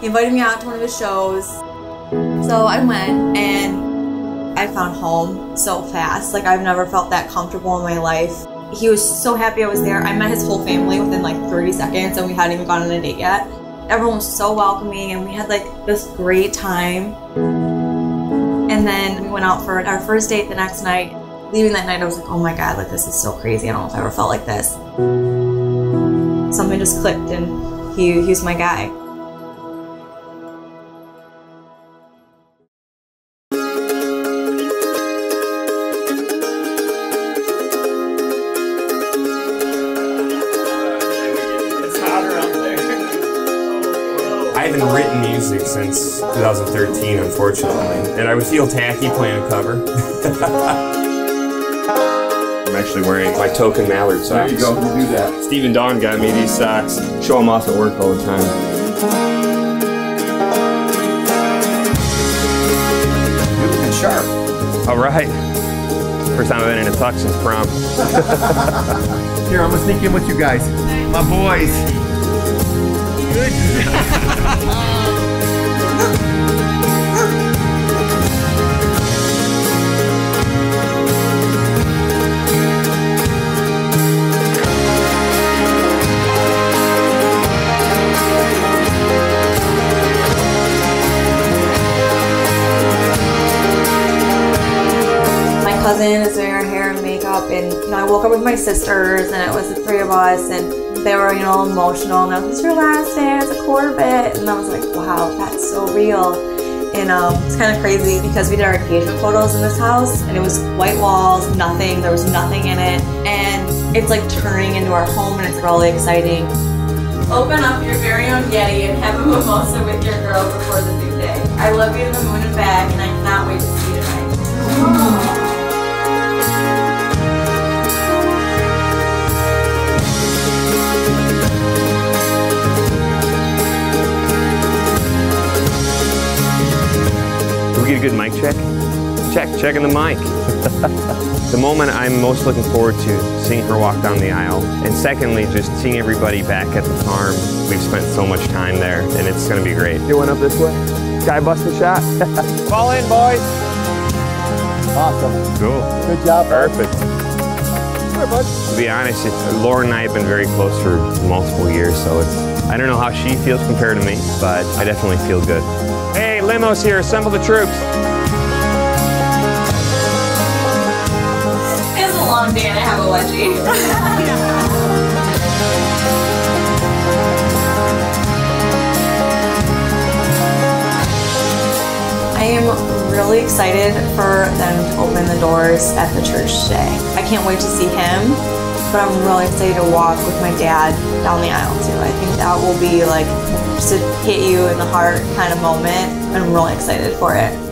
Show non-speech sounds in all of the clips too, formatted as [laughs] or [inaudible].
He invited me out to one of his shows. So I went and I found home so fast. Like I've never felt that comfortable in my life. He was so happy I was there. I met his whole family within like 30 seconds and we hadn't even gone on a date yet. Everyone was so welcoming and we had like this great time. And then we went out for our first date the next night. Leaving that night, I was like, oh my God, like this is so crazy. I don't know if I ever felt like this. Something just clicked and he, he was my guy. Haven't written music since 2013, unfortunately, and I would feel tacky playing a cover. [laughs] I'm actually wearing my token Mallard socks. There you go. You do that. Steve and Dawn got me these socks. Show them off at work all the time. You're looking sharp. All right. First time I've been in a tux since prom. [laughs] Here, I'm gonna sneak in with you guys. My boys. My cousin is doing her hair and you know, I woke up with my sisters, and it was the three of us, and they were, you know, emotional. And it was your last day as a Corvette, and I was like, wow, that's so real. And um, it's kind of crazy because we did our engagement photos in this house, and it was white walls, nothing. There was nothing in it, and it's like turning into our home, and it's really exciting. Open up your very own Yeti and have a mimosa with your girl before the big day. I love you to the moon and back, and I cannot wait to see you tonight. Can check? Check, checking the mic. [laughs] the moment I'm most looking forward to seeing her walk down the aisle. And secondly, just seeing everybody back at the farm. We've spent so much time there and it's gonna be great. You went up this way? Sky busting shot? [laughs] Fall in, boys. Awesome. Cool. Good job. Perfect. Here, bud. To be honest, it, Laura and I have been very close for multiple years, so it's, I don't know how she feels compared to me, but I definitely feel good. Hey, limos here, assemble the troops. Long day and I have a wedgie. [laughs] I am really excited for them to open the doors at the church today. I can't wait to see him, but I'm really excited to walk with my dad down the aisle too. I think that will be like just a hit you in the heart kind of moment, I'm really excited for it.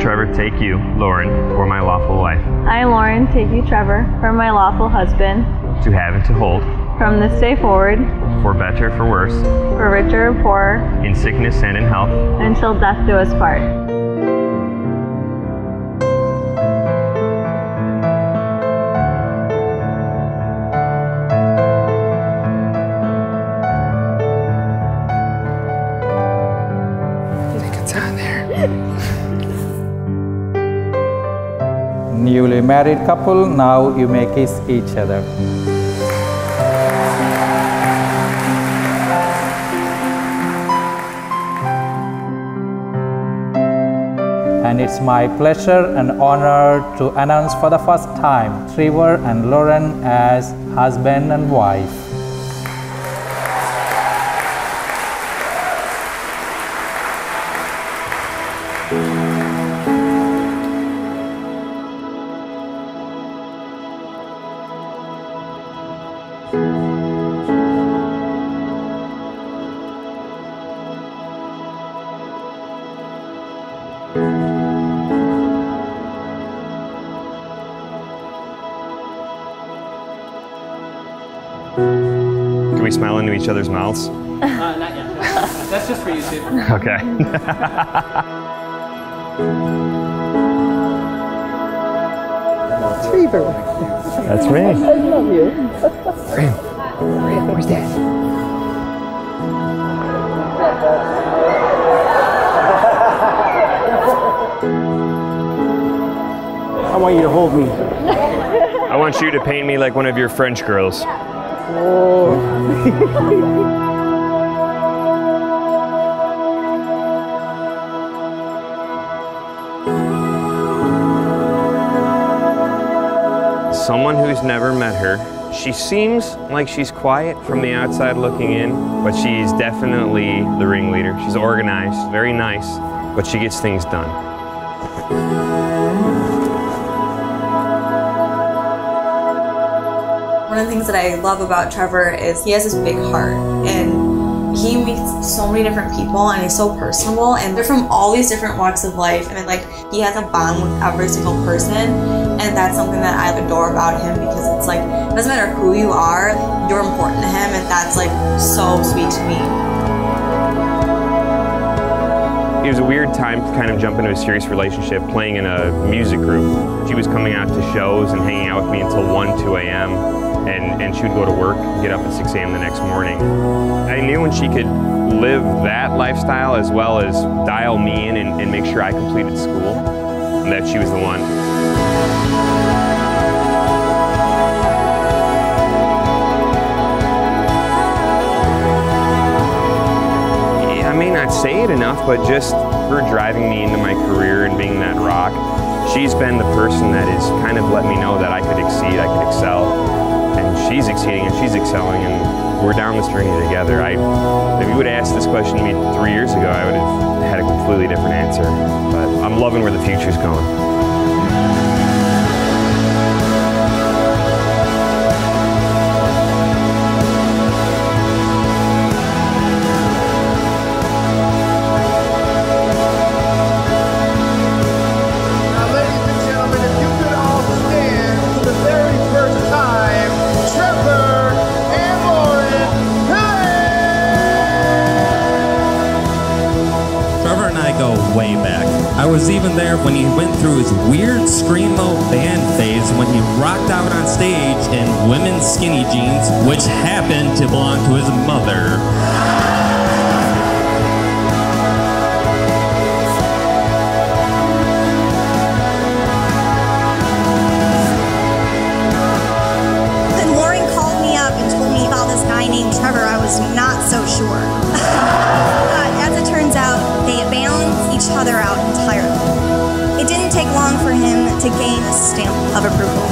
Trevor, take you, Lauren, for my lawful wife, I, Lauren, take you, Trevor, for my lawful husband, to have and to hold, from this day forward, for better, for worse, for richer or poorer, in sickness and in health, until death do us part. Married couple, now you may kiss each other. And it's my pleasure and honor to announce for the first time Trevor and Lauren as husband and wife. We smile into each other's mouths? Uh, not yet. That's just for YouTube. Okay. [laughs] That's me. I love you. Where's Dad? I want you to hold me. I want you to paint me like one of your French girls. Oh. [laughs] Someone who's never met her. She seems like she's quiet from the outside looking in, but she's definitely the ringleader. She's organized, very nice, but she gets things done. One of the things that I love about Trevor is he has this big heart and he meets so many different people and he's so personable and they're from all these different walks of life and like he has a bond with every single person and that's something that I adore about him because it's like it doesn't matter who you are, you're important to him and that's like so sweet to me. It was a weird time to kind of jump into a serious relationship playing in a music group. She was coming out to shows and hanging out with me until 1, 2 a.m. And, and she would go to work, get up at 6 a.m. the next morning. I knew when she could live that lifestyle as well as dial me in and, and make sure I completed school, and that she was the one. I may not say it enough, but just her driving me into my career and being that rock, she's been the person that has kind of let me know that I could exceed, I could excel. And she's exceeding and she's excelling, and we're down this journey together. I, if you would have asked this question to me three years ago, I would have had a completely different answer. But I'm loving where the future's going. Was even there when he went through his weird screamo band phase when he rocked out on stage in women's skinny jeans, which happened to belong to his mother. Then Lauren called me up and told me about this guy named Trevor. I was not so to gain a stamp of approval.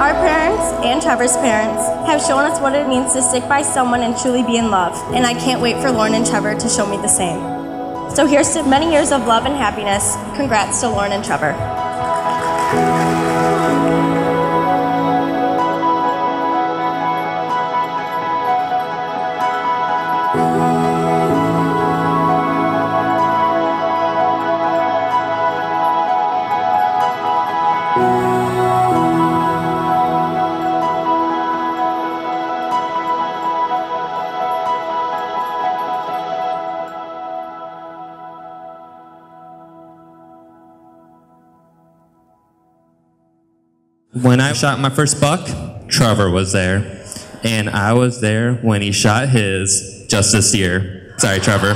Our parents and Trevor's parents have shown us what it means to stick by someone and truly be in love, and I can't wait for Lauren and Trevor to show me the same. So here's to many years of love and happiness. Congrats to Lauren and Trevor. When I shot my first buck, Trevor was there. And I was there when he shot his just this year. Sorry, Trevor.